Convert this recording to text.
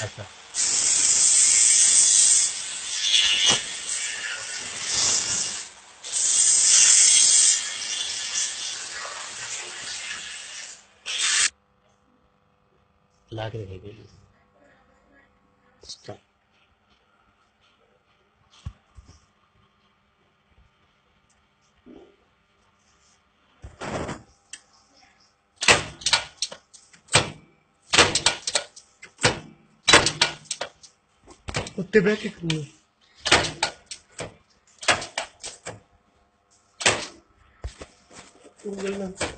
That's it. लागले गेली उत्ते बैठ के करूँगा गूगल में